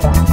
Bye.